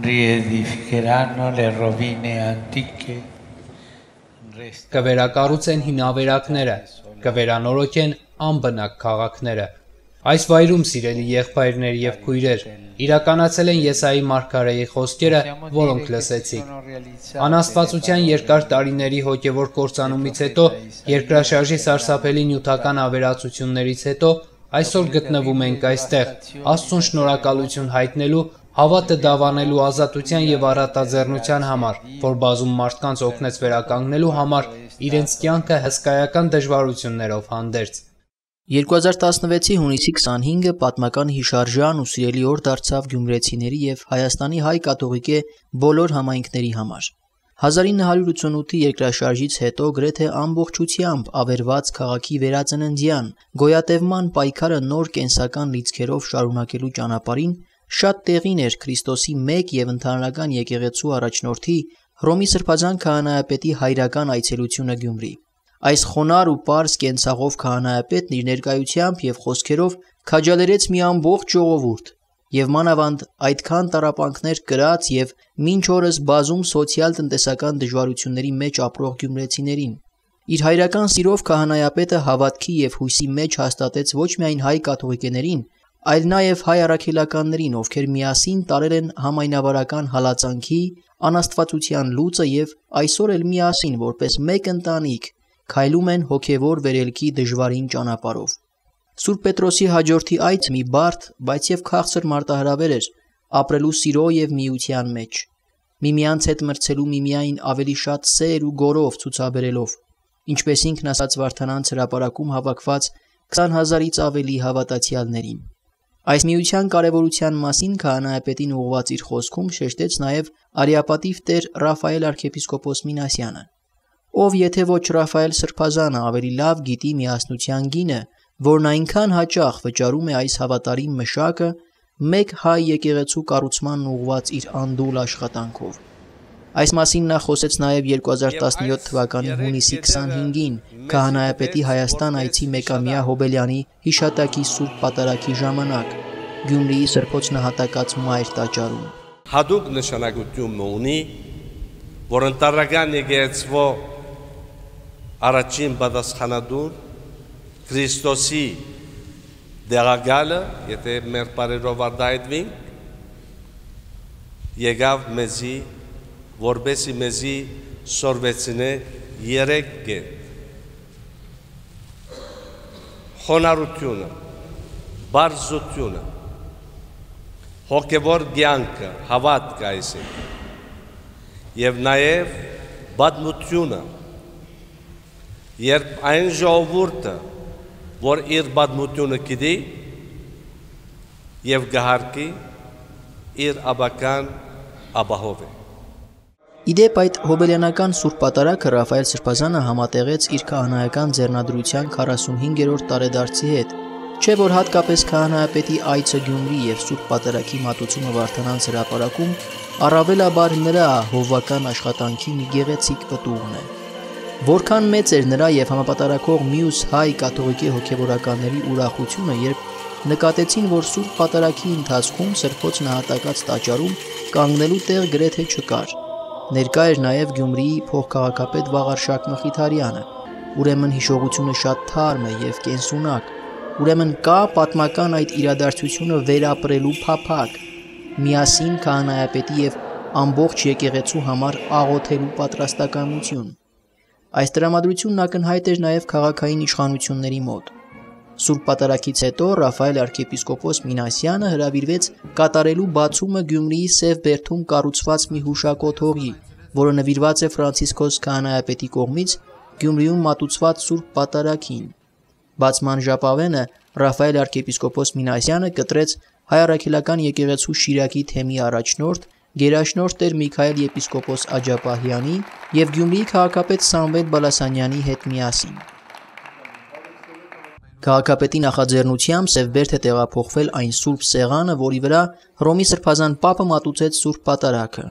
riedificheranno le rovine antiche, կվերակառուցեն հին ավերակները, կվերանորոգեն անբնակ քաղաքները։ Այս վայրում սիրելի եղբայրներ եւ քույրեր, իրականացել են Եսայի մարգարեի խոսքերը, որոնք լսեցիք։ Անաստվածության երկար տարիների հոգևոր կործանումից հետո, երկրաշարժի սարսափելի նյութական ավերածություններից հետո, այսօր գտնվում ենք այստեղ, Աստծուն շնորհակալություն հայտնելու, հավատը դավանելու ազատության եւ առատաձեռնության համար, որ բազում մարդկանց օգնեց վերականգնելու համար իրենց կյանքը հսկայական դժվարություններով հանդերձ։ 2016-ի հունիսի 25-ը պատմական հիշարժան ու սիրելի օր դարձավ Գյումրեցիների եւ Հայաստանի հայ կաթողիկե բոլոր համայնքների համար։ 1988-ի երկրաշարժից հետո գրեթե ամբողջությամբ ավերված քաղաքի վերածննդյան, գոյատևման պայքարը նոր կենսական լիցքերով շարունակելու ճանապարհին շատ տեղին էր Քրիստոսի մեկ եւ ընդհանրական եկեղեցու առաջնորդի Հռոմի Սրբազան քահանայապետի հայրական այցելությունը Գյումրի։ Այս խոնար ու པարս կենցաղով քահանայապետն իր ներկայությամբ եւ խոսքերով քաջալերեց մի ամբողջ ժողովուրդ եւ մանավանդ այդքան տարապանքներ կրած եւ մինչ օրս բազում սոցիալ-տնտեսական դժվարությունների մեջ ապրող գյումրեցիներին։ Իր հայրական սիրով քահանայապետը հավատքի եւ հույսի մեջ հաստատեց ոչ միայն հայ կաթողիկեներին, այլ նաև հայ առաքելականներին, ովքեր միասին տարել են համայնավարական հալածանքի, անաստվածության լուծը եւ այսօր էլ միասին որպես մեկ ընտանիք քայլում են հոգևոր վերելքի դժվարին ճանապարհով։ Սուրբ Պետրոսի հաջորդի այցը մի բարդ, բայց եւ քաղցր մարտահրավեր էր ապրելու սիրո եւ միության մեջ։ Միմյանց հետ մրցելու միմիայն ավելի շատ սեր ու գորով ցուցաբերելով, ինչպես ինքն ասաց Վարդանանց հրապարակում հավաքված 20000-ից ավելի հավատացյալներին։ Այս միության կարևորության մասին քահանայապետին ուղղված իր խոսքում շեշտեց նաև Արիապատիվ տեր Ռաֆայել arczepiskopos Մինասյանը ով եթե ոչ Ռաֆայել Սրբազանը ավելի լավ գիտի միասնության գինը, որն այնքան հաճախ վճարում է այս հավատարիմ մշակը մեկ հայ եկեղեցու կառուցմանն ուղված իր անդուլ աշխատանքով։ Այս մասին նա խոսեց նաև 2017 թվականի հունիսի 25-ին Քահանայապետի Հայաստան այցի Մեկամյա Հոբելյանի հիշատակի Սուրբ Պատարագի ժամանակ Գյումրիի Սրբոց նահատակած մայր տաճարում։ Հadoop նշանակություն ունի, որ ընտարական եկեղեցվո առաջին պատասխանատուն Քրիստոսի դեղագալը, եթե մեր բարերով արդայդվին, եկավ մեզի, որբեսի մեզի սորվեցինե երեք գետ։ Խոնարությունը, բարզությունը, հոգևոր գյանքը, հավատքը այսին, և նաև բադմությունը, երբ այն ժողովուրդը, որ իր բադմությունը գիտի եւ գահարկի իր աբական աբահով է։ Իդեպ այդ հոբելյանական Սուրբ Պատարագը Ռաֆայել Սրբազանը համատեղեց իր քահանայական ձեռնադրության 45-րդ տարեդարձի հետ, չէ որ հատկապես քահանայապետի այցը Գյումրի եւ Սուրբ Պատարագի մատուցումը Վարդանանց հրապարակում առավելաբար նրա հովվական աշխատանքի մի գեղեցիկ պտուղն է։ Որքան մեծ էր նրա եւ համապատարակող մյուս հայ կաթողիկե հոգեվորականների ուրախությունը, երբ նկատեցին, որ Սուրբ Պատարագի ընթացքում սրբոց նահատակած տաճարում կանգնելու տեղ գրեթե չկար։ Ներկա էր նաև Գյումրիի փոխքաղաքապետ Վաղարշակ Մխիթարյանը։ Ուրեմն հիշողությունը շատ թարմ է եւ կենսունակ։ Ուրեմն կա պատմական այդ իրադարձությունը վերապրելու փափակ։ Միասին քահանայապետի եւ ամբողջ եկեղեցու համար աղոթելու պատրաստակամություն։ Այս տրամադրությունն ակնհայտ էր նաև քաղաքային իշխանությունների մոտ։ Սուրբ Պատարագից հետո Ռաֆայել arczepiskopos Մինասյանը հրավիրվեց կատարելու բացումը Գյումրիի Սև Բերդում կառուցված մի հուշակոթ հողի, որը նվիրված է Ֆրանցիսկոս քահանայապետի կողմից Գյումրիում մատուցված Սուրբ Պատարագին։ Բացման ժապավենը Ռաֆայել arczepiskopos Մինասյանը կտրեց հայ առաքելական եկեղեցու Շիրակի թեմի առաջնորդ Գերաշնորհ Տեր Միքայել եպիսկոպոս Աջապահյանի եւ Գյումրիի քաղաքապետ Սամվել Բալասանյանի հետ միասին։ Քաղաքապետի նախաձեռնությամբ Սևբերդ է տեղափոխվել այն Սուրբ Սեղանը, որի վրա Հռոմի Սրբազան Պապը մատուցեց Սուրբ Պատարագը։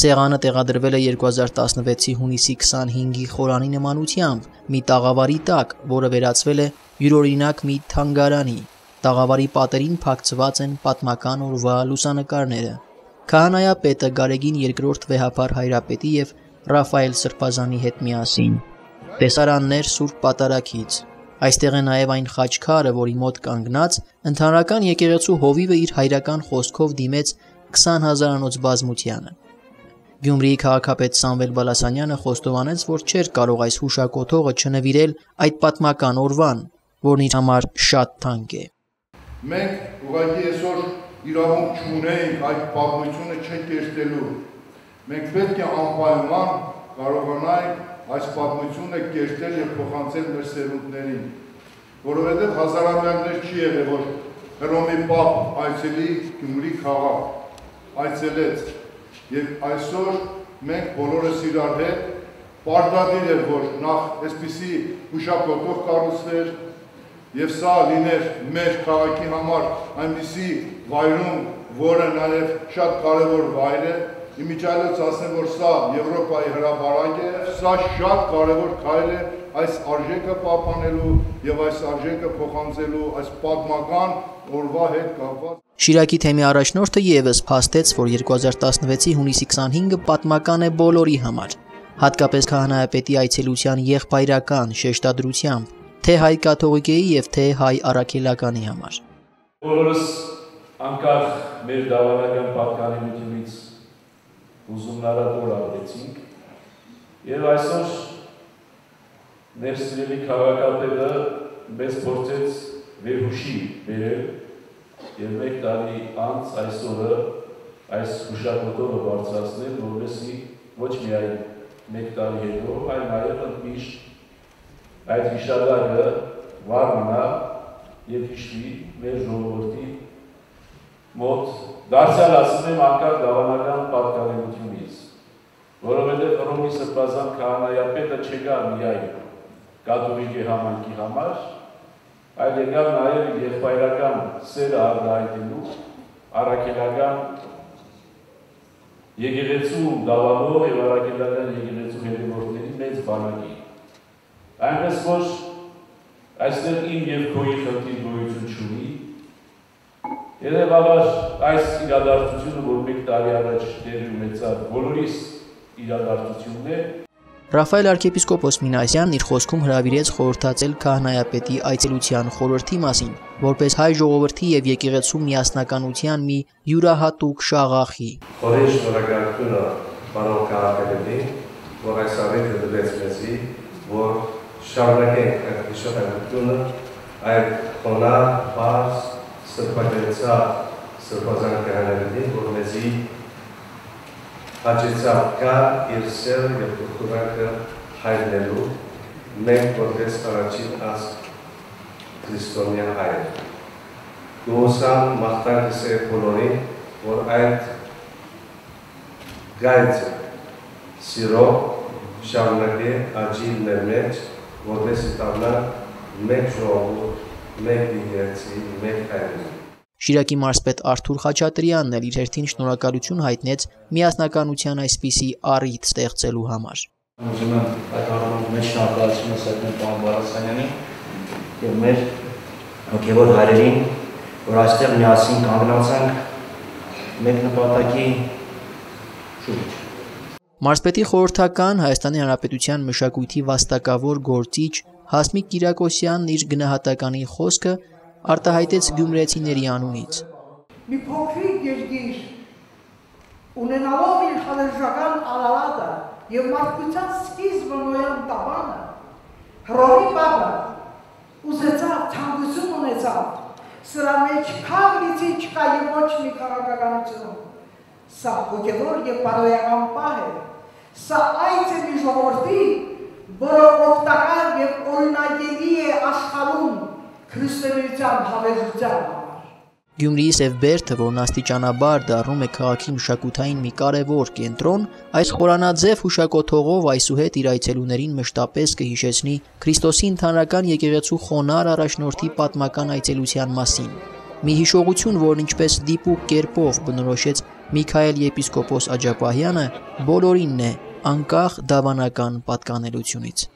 Սեղանը տեղադրվել է 2016-ի հունիսի 25-ի խորանի նմանությամբ մի տաղավարի տակ, որը վերածվել է յուրօրինակ մի թանգարանի։ Տաղավարի պատերին փակցված են պատմական օրվա լուսանկարները։ քահանայապետը Գարեգին II վեհապար հայրապետի եւ Ռաֆայել Սրբազանի հետ միասին։ Տեսարաններ Սուրբ Պատարագից։ Այստեղ է նաև այն խաչքարը, որի մոտ կանգնած ընդհանրական եկեղեցու հովիվը իր հայրական խոսքով դիմեց 20000-անոց բազմությանը։ Գյումրիի քաղաքապետ Սամվել Բալասանյանը խոստովանեց, որ չէր կարող այս հուշակոթողը չնվիրել այդ պատմական օրվան, որն իր համար շատ թանկ է։ Մենք ուղղակի այսօր իրավունք չունենք այդ պատմությունը չկերտելու։ Մենք պետք է անպայման կարողանանք այս պատմությունը կերտել եւ փոխանցել մեր սերունդներին, որովհետեւ հազարամյակներ չի եղել, որ Հռոմի պապ այցելի Գյումրի քաղաք այցելեց եւ այսօր մենք բոլորս իրար հետ պարտադիր էր, որ նախ այսպիսի հուշակոթող կառուցվեր եւ սա լիներ մեր քաղաքի համար այնպիսի վայրում, որը նաեւ շատ կարեւոր վայր է, իմիջայլոց ասեմ, որ սա Եվրոպայի հրապարակ է, սա շատ կարևոր քայլ է այս արժեքը պահպանելու եւ այս արժեքը փոխանցելու այս պատմական օրվա հետ կապված Շիրակի թեմի առաջնորդը եւս փաստեց, որ 2016-ի հունիսի 25-ը պատմական է բոլորի համար, հատկապես քահանայապետի այցելության եղբայրական շեշտադրությամբ, թե հայ կաթողիկեի եւ թե հայ արաքելականի համար։ Բոլորս անկախ մեր դավանական պատկանելությունից ուզումնարատոր արվեցինք եւ այսօր մեր սիրելի քաղաքապետը մեզ փորձեց վերհուշի վերել եւ մեկ տարի անց այսօրը այս հուշակոթողը բարձրացնել, որովհետեւ ոչ միայն մեկ տարի հետո, այլ նաեւ ընդմիշտ այդ հիշադակը վար մնա եւ հիշվի մեր ժողովրդի մոտ դարձյալ ասում եմ անկախ դավանական պատկանելությունից, որովհետեւ Հռոմի սրբազան քահանայապետը չեկա միայն կաթոլիկի համայնքի համար, այլ եկավ նաև եղբայրական սերը արտահայտելու առաքելական եկեղեցու դավանող եւ առաքելական եկեղեցու հետևորդների մեծ բանակի։ Այնպես որ այստեղ իմ եւ քոյի խնդիր գոյություն չունի։ Երևաբար այս իրադարձությունը, որ մեկ տարի առաջ տեղի ունեցավ, բոլորիս իրադարձությունն է, Ռաֆայել arczepiskopos Մինասյանն իր խոսքում հրավիրեց խորհրդածել քահանայապետի այցելության խորհրդի մասին, որպես հայ ժողովրդի եւ եկեղեցու միասնականության մի յուրահատուկ շաղախի։ Խորհրդի շնորհակալությունը պարոն քաղաքապետին, որ այս առիթը դրեց մեզի, որ շարունակենք այդ հիշողությունը այդ խոնար, բարձ, սրբագերցա սրբազան քահանայապետին, որ մեզի հաճեցավ կա իր սերը և կուրկուրանքը հայրնելու, մենք որպես առաջին ասկ Քրիստոնյա հայր։ Գոհոսան մաղթանքս է բոլորին, որ այդ գայցը սիրո շարունակե աճի մեր մեջ, որպես տանա մեկ ժողովուրդ, մեկ դիգերցի, մեկ հայրենի։ Շիրակի մարզպետ Արթուր Խաչատրյանն էլ իր հերթին շնորհակալություն հայտնեց միասնականության այսպիսի առիթ ստեղծելու համար։ Ուզում եմ այդ առումով մեր շնորհակալությունը սերնել պարոն Բարասանյանին եւ մեր հոգեվոր հայրերին, որ այստեղ միասին կանգնացանք մեկ նպատակի շուրջ։ Մարզպետի խորհրդական Հայաստանի Հանրապետության մշակույթի վաստակավոր գործիչ Հասմիկ Կիրակոսյանն իր գնահատականի խոսքը արտահայտեց գյումրեցիների անունից։ Մի փոքրիկ երկիր ունենալով իր հավերժական արարատը եւ մարդկության սկիզբը նոյան տաբանը հրովի բաբը ուզեցավ թանկություն ունեցավ սրա մեջ քաղլիցի չկա եւ ոչ մի քաղաքականություն սա հոգեվոր եւ բարոյական պահ է սա այց է մի ժողովրդի որը օգտակար եւ օրինակելի է աշխարհում քրիստոնեության հավերժության Գյումրիի Սևբերդը, որն աստիճանաբար դառնում է քաղաքի մշակութային մի կարևոր կենտրոն, այս խորանաձև հուշակոթողով այսուհետ իր այցելուներին մշտապես կհիշեցնի Քրիստոսի ընդհանրական եկեղեցու խոնար առաջնորդի պատմական այցելության մասին։ Մի հիշողություն, որն ինչպես դիպուկ կերպով բնորոշեց Միքայել եպիսկոպոս Աջապահյանը, բոլորինն է անկախ դավանական պատկանելությունից։